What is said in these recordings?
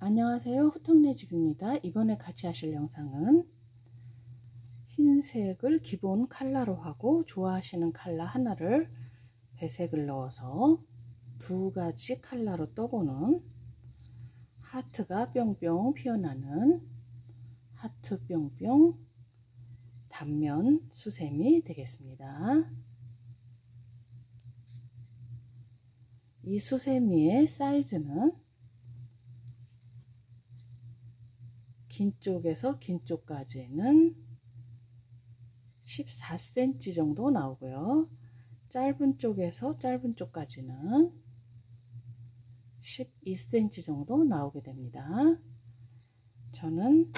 안녕하세요. 호떡네 집입니다. 이번에 같이 하실 영상은 흰색을 기본 칼라로 하고 좋아하시는 칼라 하나를 배색을 넣어서 두 가지 칼라로 떠보는 하트가 뿅뿅 피어나는 하트 뿅뿅 단면 수세미 되겠습니다. 이 수세미의 사이즈는 긴 쪽에서 긴 쪽까지는 14cm 정도 나오고요. 짧은 쪽에서 짧은 쪽까지는 12cm 정도 나오게 됩니다. 저는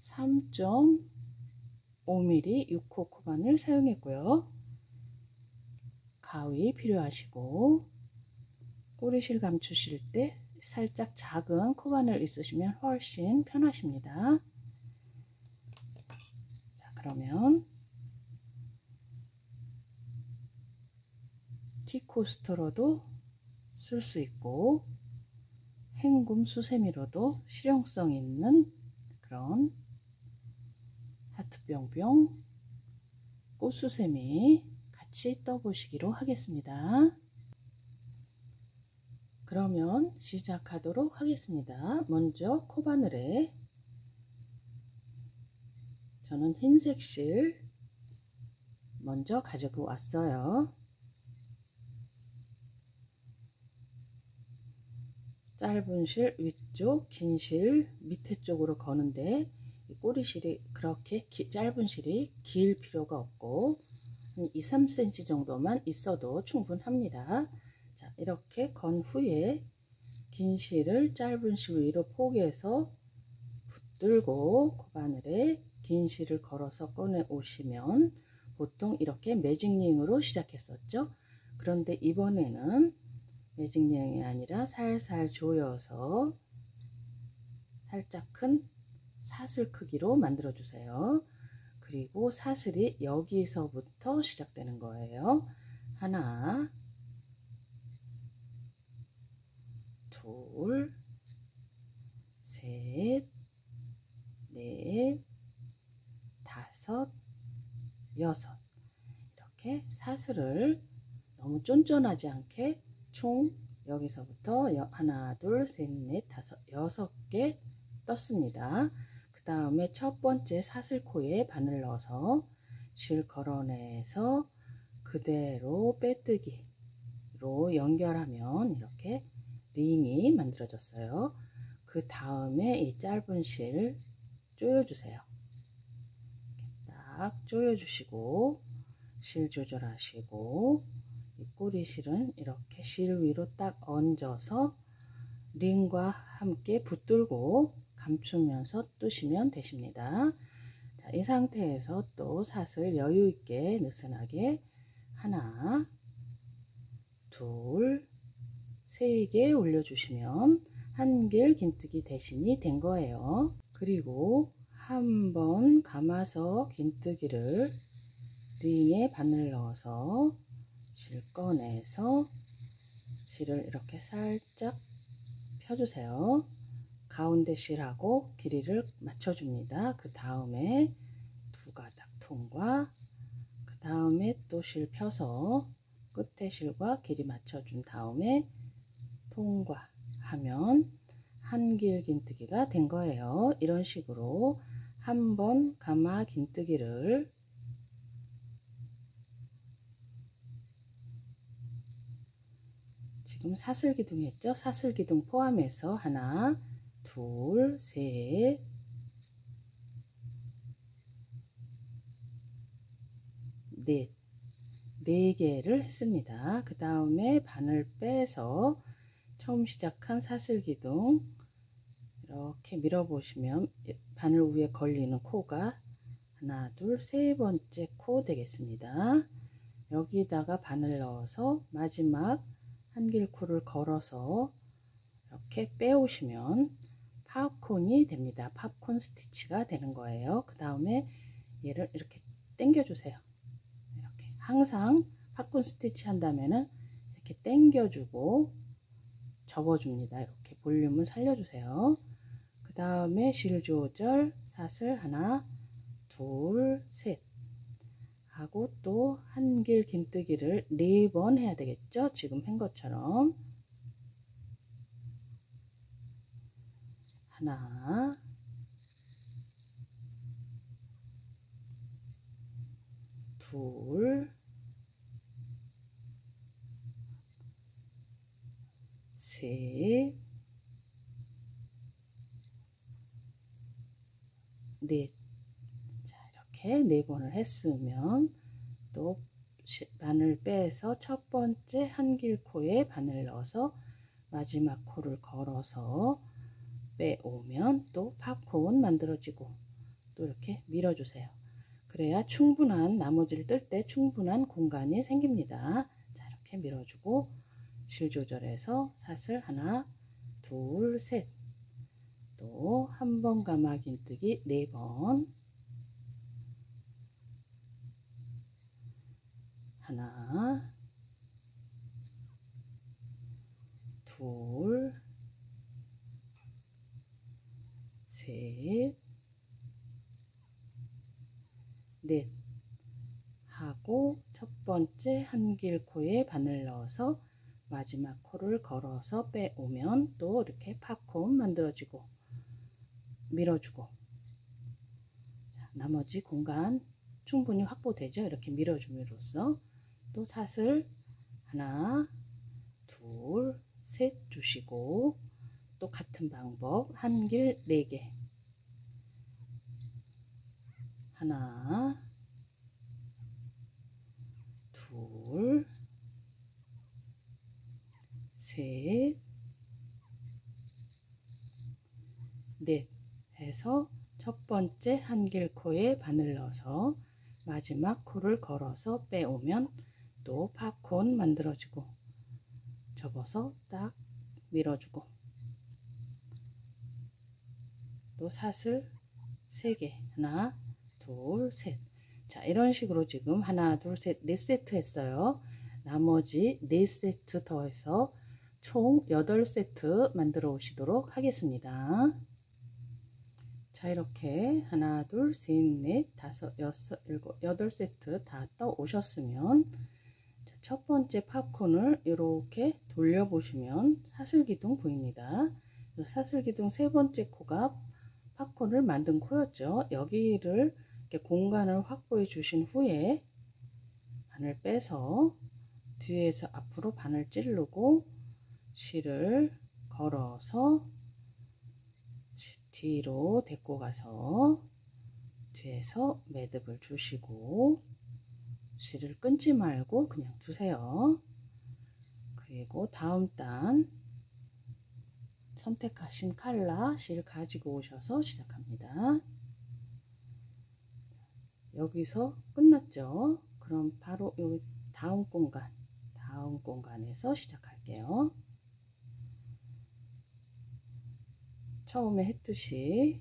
3.5mm 6호 코반을 사용했고요. 가위 필요하시고 꼬리실 감추실 때 살짝 작은 코바늘 있으시면 훨씬 편하십니다. 자, 그러면 티코스터로도 쓸 수 있고 행금 수세미로도 실용성 있는 그런 하트 뿅뿅 꽃수세미 같이 떠보시기로 하겠습니다. 그러면 시작하도록 하겠습니다. 먼저 코바늘에 저는 흰색 실 먼저 가지고 왔어요. 짧은 실 위쪽, 긴 실 밑에 쪽으로 거는데 꼬리 실이 그렇게 기, 짧은 실이 길 필요가 없고 2, 3cm 정도만 있어도 충분합니다. 자, 이렇게 건 후에 긴 실을 짧은 실 위로 포개서 붙들고 코바늘에 긴 실을 걸어서 꺼내 오시면 보통 이렇게 매직링으로 시작했었죠. 그런데 이번에는 매직링이 아니라 살살 조여서 살짝 큰 사슬 크기로 만들어 주세요. 그리고 사슬이 여기서부터 시작되는 거예요. 하나, 둘, 셋, 넷, 다섯, 여섯. 이렇게 사슬을 너무 쫀쫀하지 않게 총 여기서부터 하나, 둘, 셋, 넷, 다섯, 여섯 개 떴습니다. 그 다음에 첫 번째 사슬코에 바늘 넣어서 실 걸어내서 그대로 빼뜨기로 연결하면 이렇게 링이 만들어졌어요. 그 다음에 이 짧은 실 조여주세요. 딱 조여주시고 실 조절하시고 이 꼬리 실은 이렇게 실 위로 딱 얹어서 링과 함께 붙들고 감추면서 뜨시면 되십니다. 자, 이 상태에서 또 사슬 여유 있게 느슨하게 하나, 둘, 세개 올려주시면 한길 긴뜨기 대신이 된 거예요. 그리고 한번 감아서 긴뜨기를 링에 바늘 넣어서 실 꺼내서 실을 이렇게 살짝 펴주세요. 가운데 실하고 길이를 맞춰줍니다. 그 다음에 두 가닥 통과 그 다음에 또 실 펴서 끝에 실과 길이 맞춰준 다음에 통과하면 한길 긴뜨기가 된 거예요. 이런 식으로 한 번 가마 긴뜨기를 지금 사슬기둥 했죠? 사슬기둥 포함해서 하나 둘, 셋, 넷, 네 개를 했습니다. 그 다음에 바늘 빼서 처음 시작한 사슬기둥 이렇게 밀어보시면 바늘 위에 걸리는 코가 하나, 둘, 세 번째 코 되겠습니다. 여기다가 바늘 넣어서 마지막 한길코를 걸어서 이렇게 빼오시면 팝콘이 됩니다. 팝콘 스티치가 되는 거예요. 그 다음에 얘를 이렇게 당겨 주세요. 이렇게 항상 팝콘 스티치 한다면은 이렇게 당겨 주고 접어줍니다. 이렇게 볼륨을 살려주세요. 그 다음에 실 조절 사슬 하나 둘 셋 하고 또 한 길 긴뜨기를 네 번 해야 되겠죠? 지금 한 것처럼 하나 둘 셋, 넷. 자, 이렇게 네 번을 했으면 또 바늘 빼서 첫 번째 한길 코에 바늘 넣어서 마지막 코를 걸어서 빼오면 또 팝콘 만들어지고 또 이렇게 밀어주세요. 그래야 충분한 나머지를 뜰 때 충분한 공간이 생깁니다. 자 이렇게 밀어주고 실 조절해서 사슬 하나 둘 셋. 또 한 번 가마 긴뜨기 네 번. 하나 둘 셋, 넷. 하고 첫 번째 한길 코에 바늘 넣어서 마지막 코를 걸어서 빼오면 또 이렇게 팝콘 만들어지고 밀어주고. 자, 나머지 공간 충분히 확보되죠? 이렇게 밀어줌으로써. 또 사슬 하나 둘셋 주시고 또 같은 방법 한길 4개. 하나 둘 셋, 넷. 해서 첫 번째 한길 코에 바늘 넣어서 마지막 코를 걸어서 빼오면 또 팝콘 만들어지고 접어서 딱 밀어주고 또 사슬 3개 하나 둘셋자 이런 식으로 지금 하나 둘셋네 세트 했어요. 나머지 4세트 더해서 총 8세트 만들어 오시도록 하겠습니다. 자 이렇게 하나 둘셋넷 다섯 여섯 일곱 여덟 세트 다 떠 오셨으면 첫 번째 팝콘을 이렇게 돌려 보시면 사슬기둥 보입니다. 사슬기둥 세 번째 코가 팝콘을 만든 코였죠. 여기를 공간을 확보해 주신 후에 바늘 빼서 뒤에서 앞으로 바늘 찌르고 실을 걸어서 뒤로 데리고 가서 뒤에서 매듭을 주시고 실을 끊지 말고 그냥 두세요. 그리고 다음 단 선택하신 칼라 실 가지고 오셔서 시작합니다. 여기서 끝났죠? 그럼 바로 요 다음 공간 다음 공간에서 시작할게요. 처음에 했듯이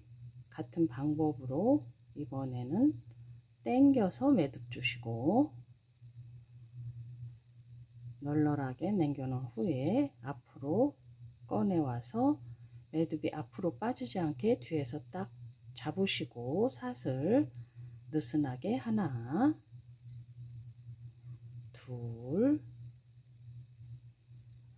같은 방법으로 이번에는 당겨서 매듭 주시고 널널하게 남겨 놓은 후에 앞으로 꺼내와서 매듭이 앞으로 빠지지 않게 뒤에서 딱 잡으시고 사슬 느슨하게 하나 둘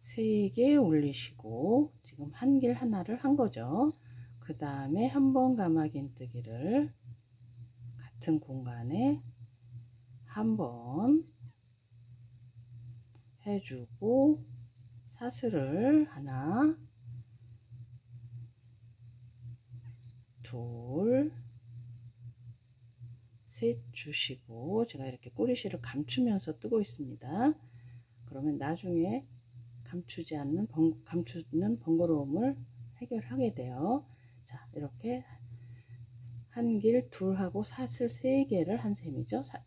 세 개 올리시고 지금 한 길 하나를 한 거죠. 그 다음에 한 번 가마긴뜨기를 같은 공간에 한 번 해주고 사슬을 하나 둘 셋 주시고 제가 이렇게 꼬리실을 감추면서 뜨고 있습니다. 그러면 나중에 감추지 않는 번, 감추는 번거로움을 해결하게 돼요. 자 이렇게 한 길 둘 하고 사슬 세 개를 한 셈이죠. 사,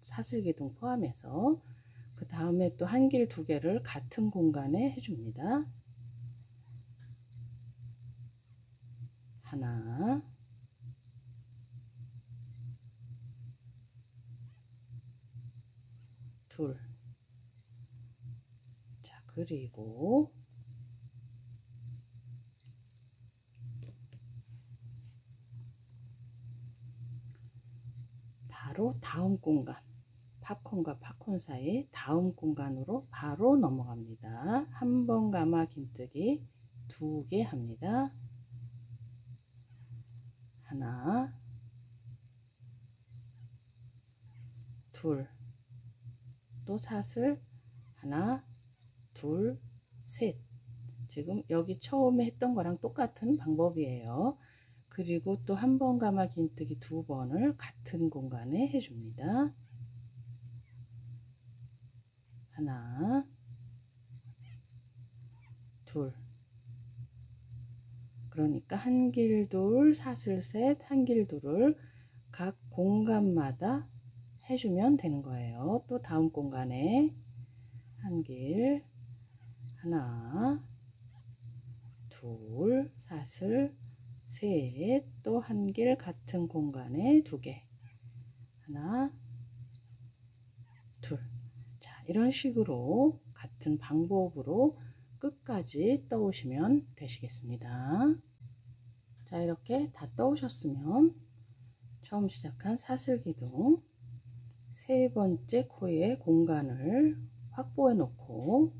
사슬 기둥 포함해서 그 다음에 또 한 길 두 개를 같은 공간에 해줍니다. 하나 둘 자, 그리고 바로 다음 공간 팝콘과 팝콘 사이 다음 공간으로 바로 넘어갑니다. 한 번 감아 긴뜨기 두 개 합니다. 하나 둘 또 사슬 하나 둘 셋 지금 여기 처음에 했던 거랑 똑같은 방법이에요. 그리고 또 한 번 감아 긴뜨기 두 번을 같은 공간에 해줍니다. 하나, 둘. 그러니까 한 길 둘, 사슬 셋, 한 길 둘을 각 공간마다 해주면 되는 거예요. 또 다음 공간에 한 길, 하나, 둘, 사슬, 셋, 또 한 길 같은 공간에 두 개. 하나, 둘. 자, 이런 식으로 같은 방법으로 끝까지 떠오시면 되시겠습니다. 자, 이렇게 다 떠오셨으면 처음 시작한 사슬 기둥 세 번째 코의 공간을 확보해 놓고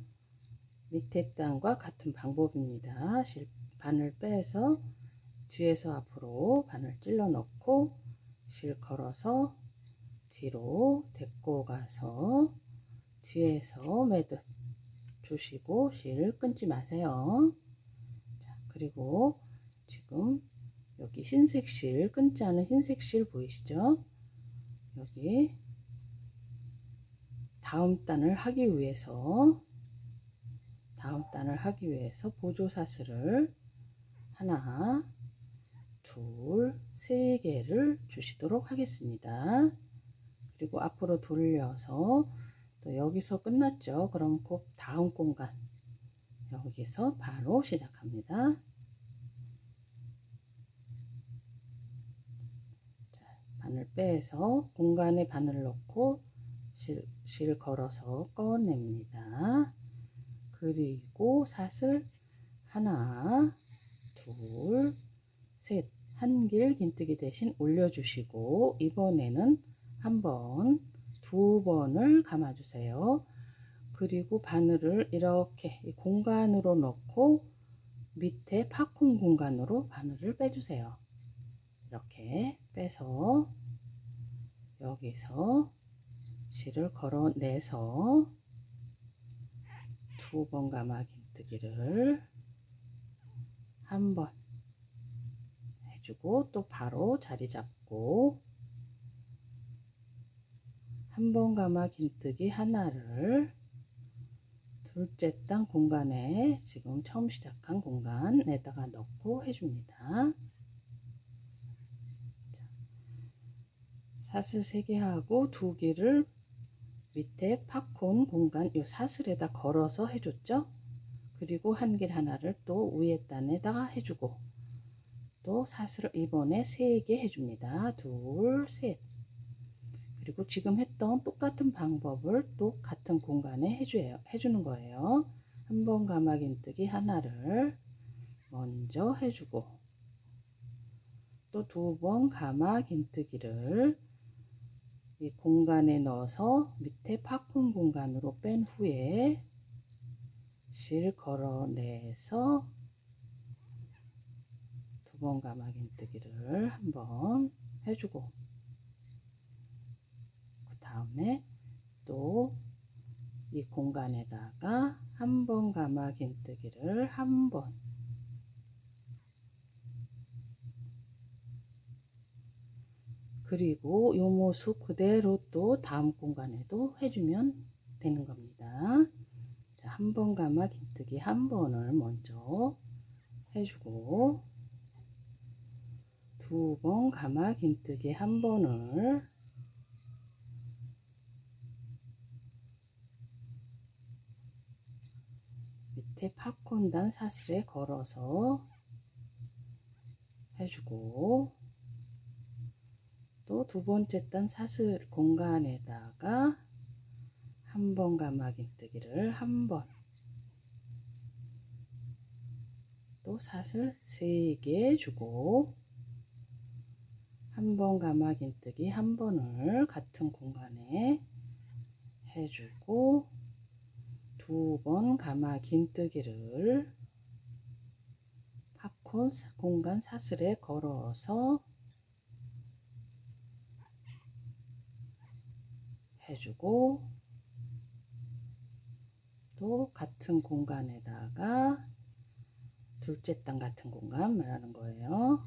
밑에 단과 같은 방법입니다. 바늘 빼서 뒤에서 앞으로 바늘 찔러 넣고 실 걸어서 뒤로 데리고 가서 뒤에서 매듭 주시고 실 끊지 마세요. 자, 그리고 지금 여기 흰색 실 끊지 않은 흰색 실 보이시죠? 여기 다음 단을 하기 위해서 다음 단을 하기 위해서 보조 사슬을 하나 둘, 세 개를 주시도록 하겠습니다. 그리고 앞으로 돌려서 또 여기서 끝났죠. 그럼 곧 다음 공간 여기서 바로 시작합니다. 자, 바늘 빼서 공간에 바늘 넣고 실, 실 걸어서 꺼냅니다. 그리고 사슬 하나, 둘, 셋 한길 긴뜨기 대신 올려주시고 이번에는 한 번, 두 번을 감아주세요. 그리고 바늘을 이렇게 공간으로 넣고 밑에 팝콘 공간으로 바늘을 빼주세요. 이렇게 빼서 여기서 실을 걸어내서 두번 감아 긴뜨기를 한 번 해주고 또 바로 자리 잡고 한번 긴뜨기 하나를 둘째 단 공간에 지금 처음 시작한 공간에다가 넣고 해줍니다. 사슬 3개 하고 2개를 밑에 팝콘 공간 요 사슬에다 걸어서 해줬죠. 그리고 한 길 하나를 또 위에 단에다가 해주고 또 사슬을 이번에 3개 해줍니다. 둘, 셋. 그리고 지금 했던 똑같은 방법을 또 같은 공간에 해줘요, 해주는 거예요. 한 번 가마긴뜨기 하나를 먼저 해주고 또 두 번 가마긴뜨기를 이 공간에 넣어서 밑에 팝콘 공간으로 뺀 후에 실 걸어내서 두 번 가마긴뜨기를 한번 해주고 그 다음에 또 이 공간에다가 한 번 가마긴뜨기를 한번 그리고 요 모습 그대로 또 다음 공간에도 해주면 되는 겁니다. 한번 가마 긴뜨기 한 번을 먼저 해주고 두번 가마 긴뜨기 한 번을 밑에 팝콘단 사슬에 걸어서 해주고 또 두 번째 단 사슬 공간에다가 한 번 가마 긴뜨기를 한 번. 또 사슬 3개 주고 한 번 가마 긴뜨기 한 번을 같은 공간에 해주고 두 번 가마 긴뜨기를 팝콘 공간 사슬에 걸어서 해주고 또 같은 공간에다가 둘째 땅 같은 공간 말하는 거예요.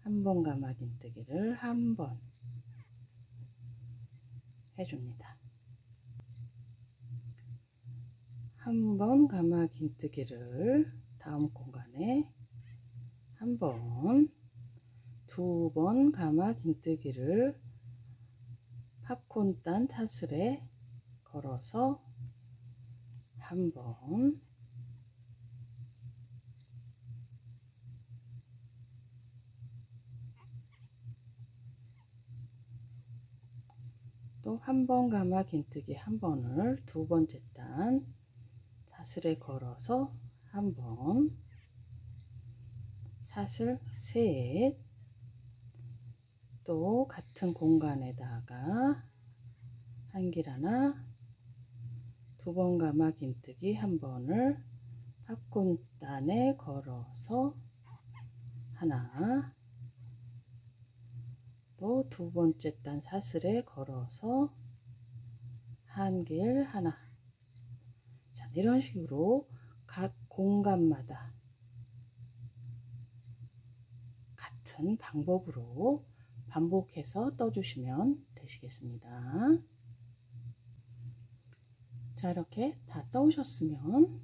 한 번 가마 긴뜨기를 한 번 해줍니다. 한 번 가마 긴뜨기를 다음 공간에 한 번, 두 번 가마 긴뜨기를 팝콘 딴 타슬에 걸어서 한 번, 또 한번 가마 긴뜨기 한 번을 두 번째 단 사슬에 걸어서 한 번, 사슬 셋, 또 같은 공간에다가 한 길 하나, 두번 가마 긴뜨기 한 번을 팝콘단에 걸어서 하나, 또 두 번째 단 사슬에 걸어서 한 길 하나. 자, 이런 식으로 각 공간마다 같은 방법으로 반복해서 떠주시면 되시겠습니다. 자 이렇게 다 떠오셨으면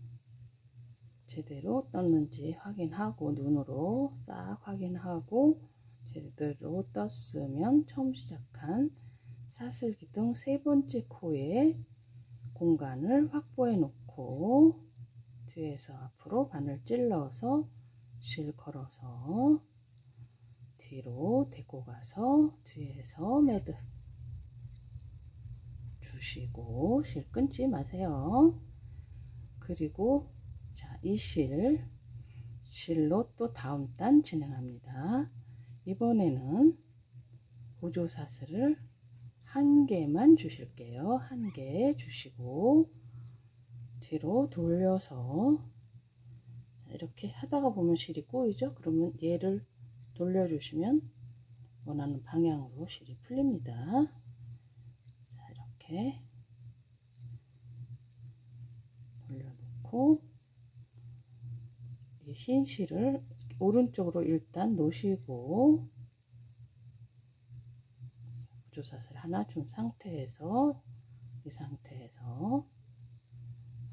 제대로 떴는지 확인하고 눈으로 싹 확인하고 제대로 떴으면 처음 시작한 사슬기둥 세 번째 코에 공간을 확보해 놓고 뒤에서 앞으로 바늘 찔러서 실 걸어서 뒤로 데리고 가서 뒤에서 매듭 주시고 실 끊지 마세요. 그리고 자, 이 실, 실로 또 다음 단 진행합니다. 이번에는 보조사슬을 한 개만 주실게요. 한 개 주시고 뒤로 돌려서 이렇게 하다가 보면 실이 꼬이죠? 그러면 얘를 돌려주시면 원하는 방향으로 실이 풀립니다. 자, 이렇게 돌려놓고 이흰 실을 오른쪽으로 일단 놓으시고 조사슬 하나 준 상태에서 이 상태에서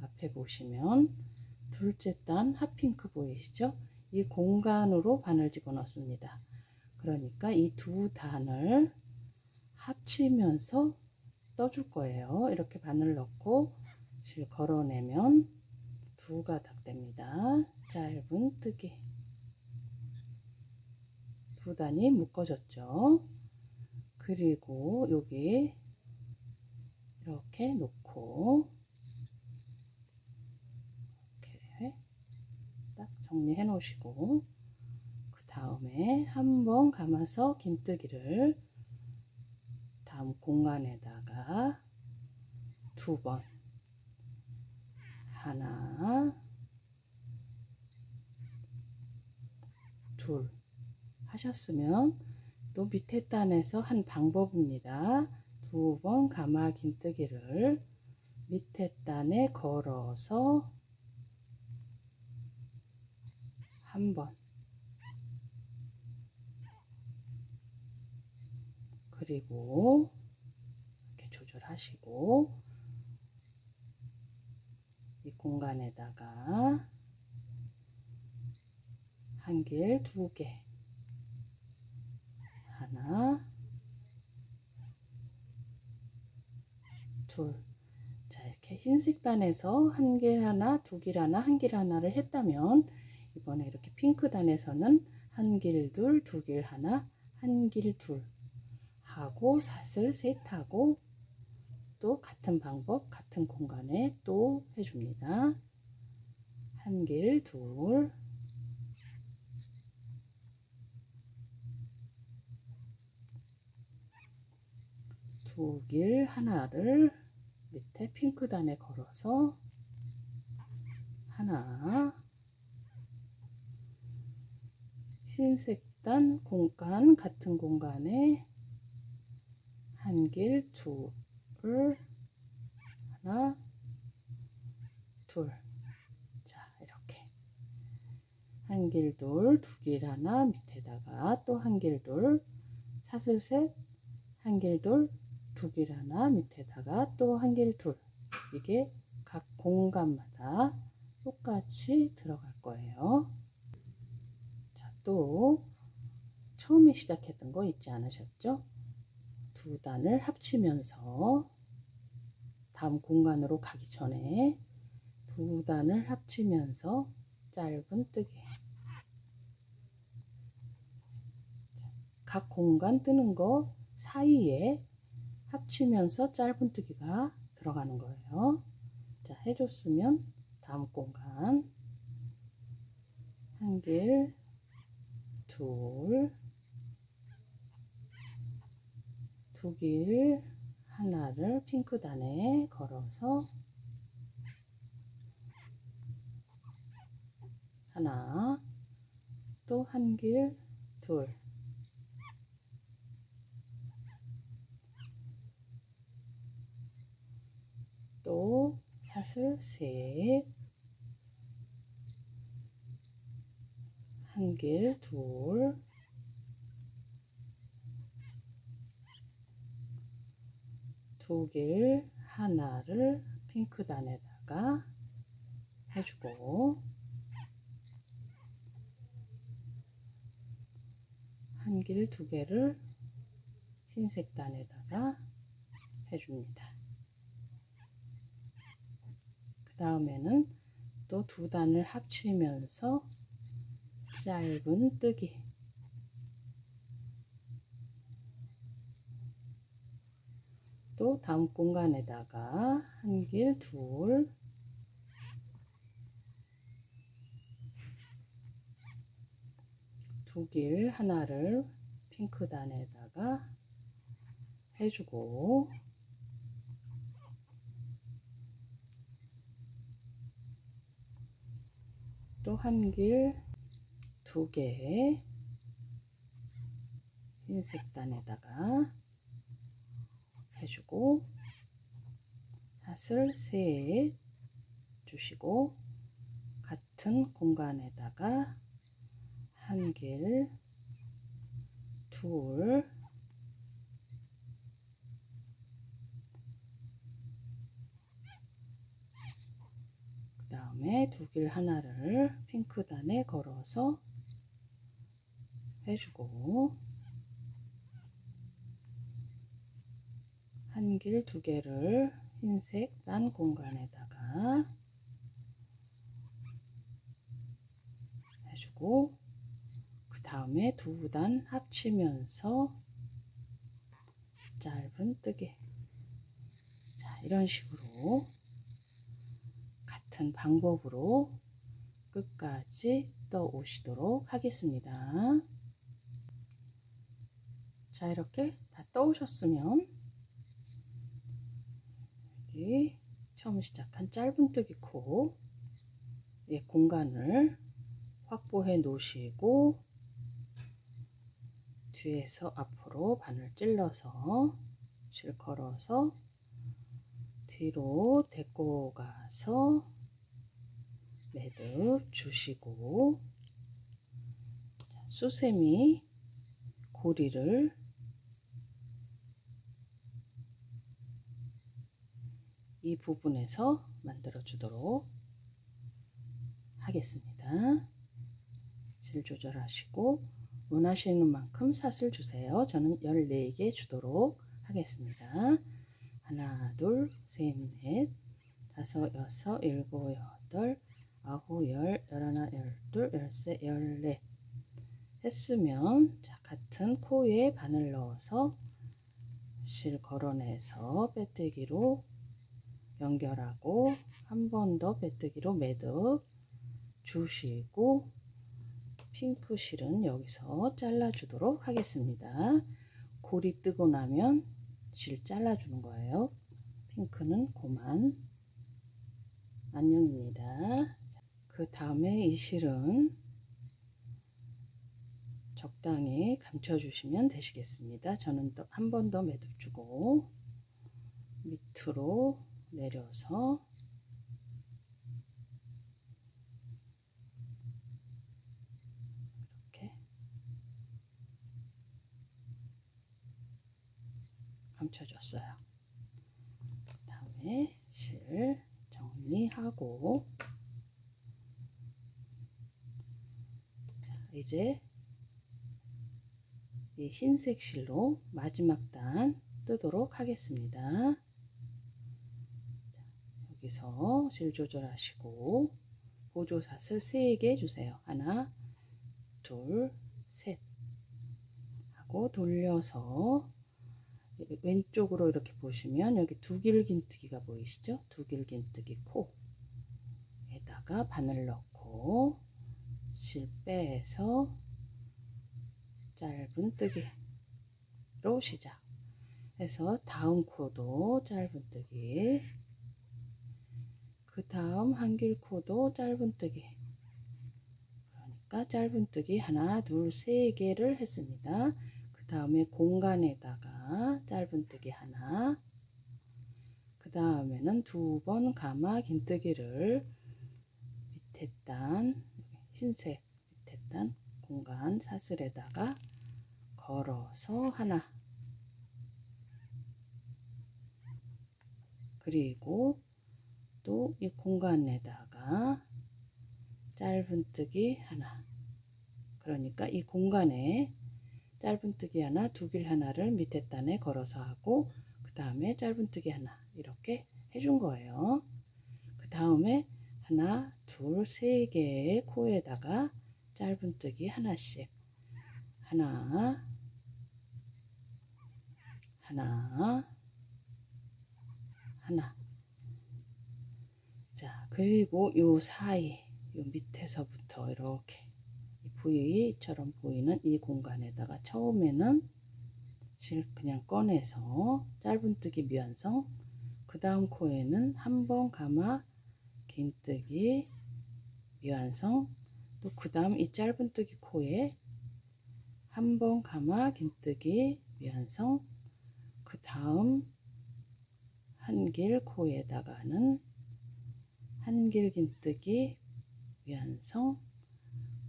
앞에 보시면 둘째 단 핫핑크 보이시죠? 이 공간으로 바늘 집어넣습니다. 그러니까 이 두 단을 합치면서 떠줄 거예요. 이렇게 바늘 넣고 실 걸어내면 두 가닥 됩니다. 짧은 뜨기 두 단이 묶어졌죠. 그리고 여기 이렇게 놓고 이렇게 딱 정리해 놓으시고 그 다음에 한번 감아서 긴뜨기를 다음 공간에다가 두 번 하나 둘 하셨으면 또 밑에 단에서 한 방법입니다. 두 번 가마 긴뜨기를 밑에 단에 걸어서 한번 그리고 이렇게 조절하시고 이 공간에다가 한 길, 두 개, 하나, 둘. 자, 이렇게 흰색 단에서 한 길 하나, 두 길 하나, 한 길 하나를 했다면 이번에 이렇게 핑크단에서는 한 길 둘, 두 길 하나, 한 길 둘 하고 사슬 셋 하고 또 같은 방법 같은 공간에 또 해줍니다. 한 길 둘 두 길 하나를 밑에 핑크단에 걸어서 하나 흰색단 공간 같은 공간에 한 길 둘 하나 둘. 자 이렇게. 한길둘두길 하나 밑에다가 또 한길 둘. 사슬 셋 한 길둘두길 하나 밑에다가 또 한 길 둘. 이게 각 공간마다 똑같이 들어갈 거예요. 자, 또 처음에 시작했던 거 잊지 않으셨죠? 두 단을 합치면서 다음 공간으로 가기 전에 두 단을 합치면서 짧은 뜨개 각 공간 뜨는 거 사이에 합치면서 짧은 뜨기가 들어가는 거예요. 자, 해줬으면 다음 공간 한 길, 둘, 두 길, 하나를 핑크단에 걸어서 하나, 또 한 길, 둘, 또 사슬 셋, 한 길, 둘, 두 길, 하나를 핑크단에다가 해주고, 한 길, 두 개를 흰색 단에다가 해줍니다. 그 다음에는 또 두 단을 합치면서 짧은 뜨기 또 다음 공간에다가 한 길, 둘, 두 길 하나를 핑크 단에다가 해주고. 또 한 길, 두 개, 흰색 단에다가 해주고, 사슬 셋 주시고, 같은 공간에다가 한 길, 둘, 그 다음에 두길 하나를 핑크단에 걸어서 해주고 한 길 두 개를 흰색 단 공간에다가 해주고 그 다음에 두 단 합치면서 짧은 뜨개 자 이런 식으로 같은 방법으로 끝까지 떠 오시도록 하겠습니다. 자 이렇게 다 떠오셨으면 여기 처음 시작한 짧은 뜨기 코 예, 공간을 확보해 놓으시고 뒤에서 앞으로 바늘 찔러서 실 걸어서 뒤로 데리고 가서 매듭 주시고 수세미 고리를 이 부분에서 만들어 주도록 하겠습니다. 실 조절하시고 원하시는 만큼 사슬 주세요. 저는 14개 주도록 하겠습니다. 하나, 둘, 셋, 넷, 다섯, 여섯, 일곱, 여덟, 아홉, 열, 열하나, 열둘, 열세, 열넷 했으면 자, 같은 코에 바늘 넣어서 실 걸어내서 빼뜨기로 연결하고 한 번더 빼뜨기로 매듭 주시고 핑크 실은 여기서 잘라 주도록 하겠습니다. 고리 뜨고 나면 실 잘라주는 거예요. 핑크는 고만 안녕입니다. 그 다음에 이 실은 적당히 감춰주시면 되시겠습니다. 저는 또 한 번 더 매듭 주고 밑으로 내려서 이렇게 감춰줬어요. 다음에 실 정리하고 이제 이 흰색 실로 마지막 단 뜨도록 하겠습니다. 여기서 실 조절하시고 보조사슬 3개 주세요. 하나, 둘, 셋 하고 돌려서 왼쪽으로 이렇게 보시면 여기 두길긴뜨기가 보이시죠? 두길긴뜨기 코에다가 바늘 넣고 실 빼서 짧은 뜨기로 시작 해서 다음 코도 짧은 뜨기 그 다음 한길 코도 짧은 뜨기. 그러니까 짧은 뜨기 하나 둘 세 개를 했습니다. 그 다음에 공간에다가 짧은 뜨기 하나. 그 다음에는 두 번 가마 긴뜨기를 밑에 단 흰색 밑에 단 공간 사슬에다가 걸어서 하나. 그리고 또 이 공간에다가 짧은뜨기 하나. 그러니까 이 공간에 짧은뜨기 하나 두길 하나를 밑에 단에 걸어서 하고 그 다음에 짧은뜨기 하나 이렇게 해준 거예요. 그 다음에 하나 둘세 개의 코에다가 짧은뜨기 하나씩. 하나 하나 하나 자 그리고 요 사이 요 밑에서부터 이렇게 V처럼 보이는 이 공간에다가 처음에는 실 그냥 꺼내서 짧은뜨기 미완성 그 다음 코에는 한 번 감아 긴뜨기 미완성 또 그 다음 이 짧은뜨기 코에 한 번 감아 긴뜨기 미완성 그 다음 한길 코에다가는 한길 긴뜨기 미완성.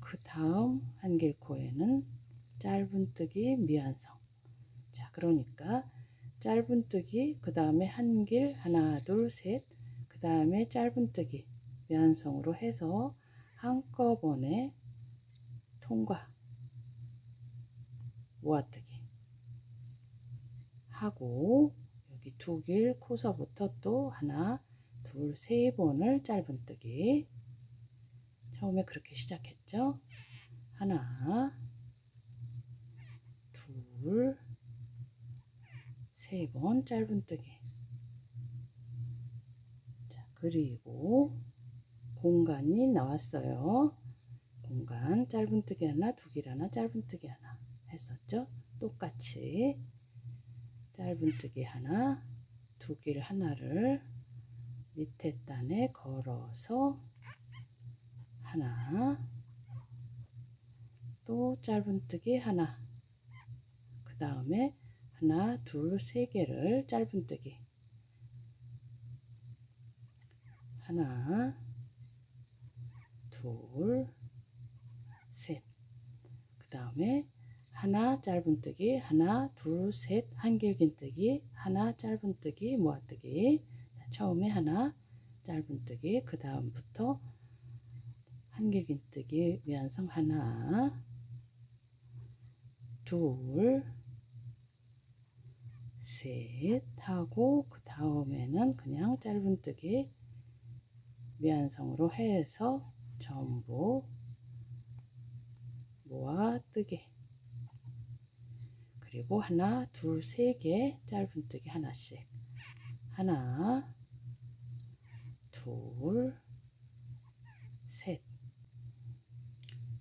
그 다음 한길 코에는 짧은뜨기 미완성. 자 그러니까 짧은뜨기 그 다음에 한길 하나 둘셋그 다음에 짧은뜨기 미완성으로 해서 한꺼번에 통과. 모아뜨기. 하고 여기 두 길 코서부터 또 하나 둘 세 번을 짧은뜨기. 처음에 그렇게 시작했죠? 하나 둘 세 번 짧은뜨기. 자 그리고 공간이 나왔어요. 공간 짧은뜨기 하나 두길 하나 짧은뜨기 하나 했었죠? 똑같이. 짧은뜨기 하나 두길 하나를 밑에 단에 걸어서 하나 또 짧은뜨기 하나 그 다음에 하나 둘 세 개를 짧은뜨기 하나 둘셋그 다음에 하나 짧은뜨기 하나 둘셋 한길긴뜨기 하나 짧은뜨기 모아뜨기 처음에 하나 짧은뜨기 그 다음부터 한길긴뜨기 미완성 하나 둘셋 하고 그 다음에는 그냥 짧은뜨기 미완성으로 해서 전부 모아뜨기. 그리고 하나, 둘, 세 개 짧은뜨기 하나씩. 하나, 둘, 셋.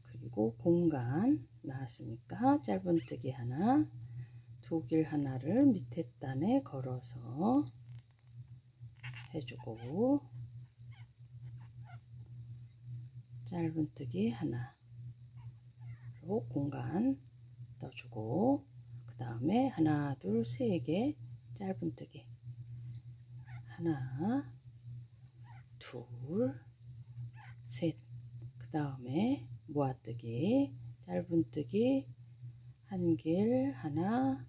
그리고 공간 나왔으니까 짧은뜨기 하나, 독일 하나를 밑에 단에 걸어서 해주고 짧은뜨기 하나로 공간 떠주고 그 다음에 하나 둘 세 개 짧은뜨기 하나 둘 셋. 그 다음에 모아뜨기 짧은뜨기 한길 하나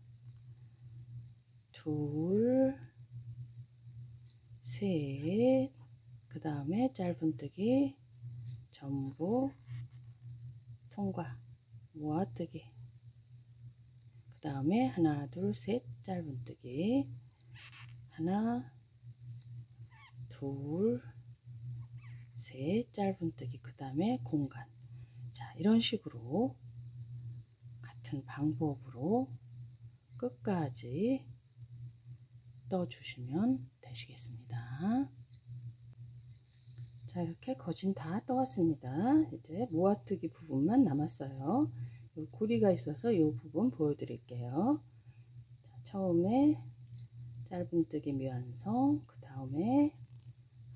둘 셋, 그 다음에 짧은뜨기 전부 통과 모아뜨기. 그 다음에 하나 둘 셋. 짧은뜨기. 하나 둘 셋 짧은뜨기 그 다음에 공간 자 이런 식으로 같은 방법으로 끝까지 떠주시면 되시겠습니다. 자 이렇게 거진 다 떠왔습니다. 이제 모아뜨기 부분만 남았어요. 고리가 있어서 이 부분 보여드릴게요. 자, 처음에 짧은뜨기 미완성 그 다음에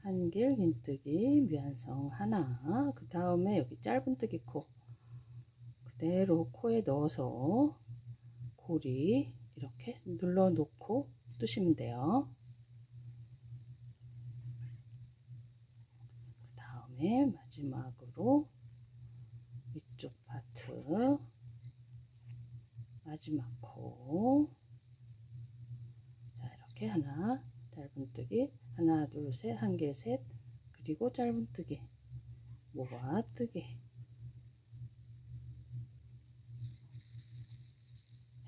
한길 긴뜨기 미완성 하나. 그 다음에 여기 짧은뜨기 코. 그대로 코에 넣어서 고리 이렇게 눌러 놓고 뜨시면 돼요. 그 다음에 마지막으로 위쪽 파트. 마지막 코. 자, 이렇게 하나 짧은뜨기 하나 둘 셋 한 개 셋. 그리고 짧은뜨기. 모아뜨기?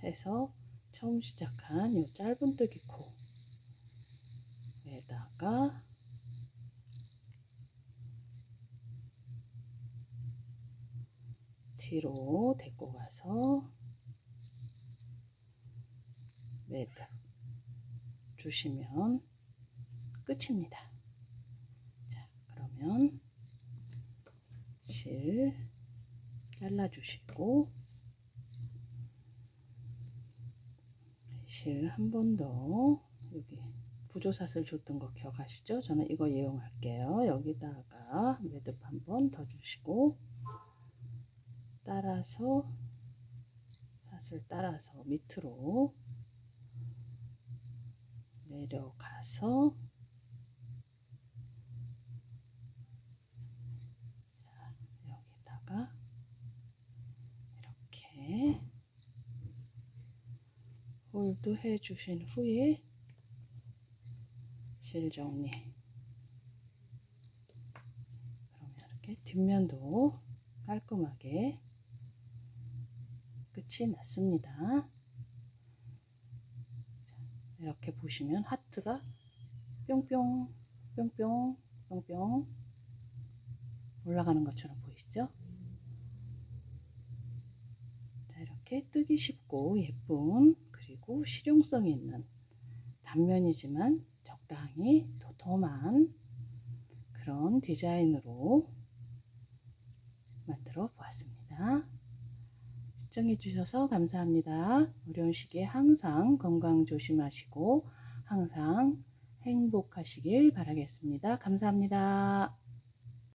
해서 처음 시작한 이 짧은뜨기 코에다가 뒤로 데리고 가서 매듭 주시면 끝입니다. 자, 그러면 실 잘라주시고 실 한 번 더 여기 부조사슬 줬던 거 기억하시죠? 저는 이거 이용할게요. 여기다가 매듭 한 번 더 주시고 따라서 사슬 따라서 밑으로 내려가서 자, 여기다가? 이렇게. 홀드 해 주신 후에 실 정리. 그러면 이렇게 뒷면도 깔끔하게 끝이 났습니다. 이렇게 보시면 하트가 뿅뿅 뿅뿅 뿅뿅 올라가는 것처럼 보 이렇게 뜨기 쉽고 예쁜 그리고 실용성 있는 단면이지만 적당히 도톰한 그런 디자인으로 만들어 보았습니다. 시청해 주셔서 감사합니다. 어려운 시기에 항상 건강 조심하시고 항상 행복하시길 바라겠습니다. 감사합니다.